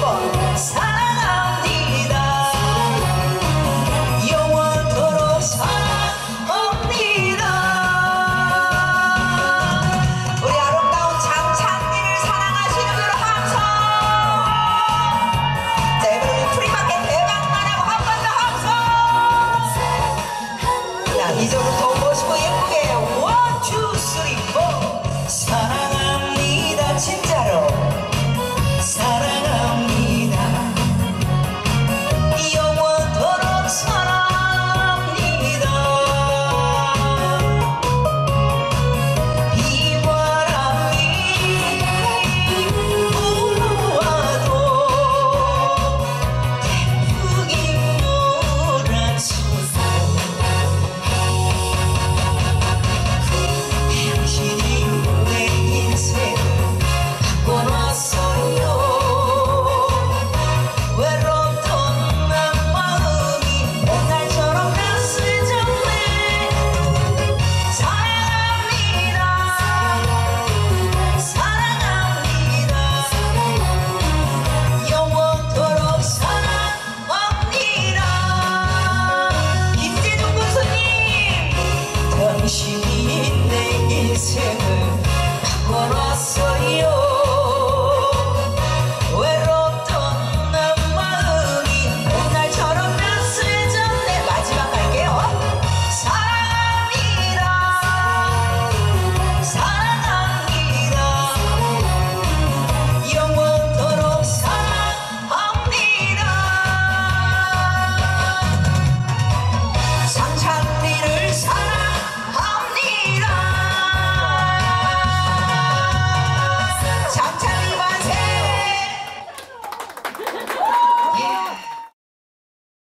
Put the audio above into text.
放 당신이 내 인생을 바꿔라.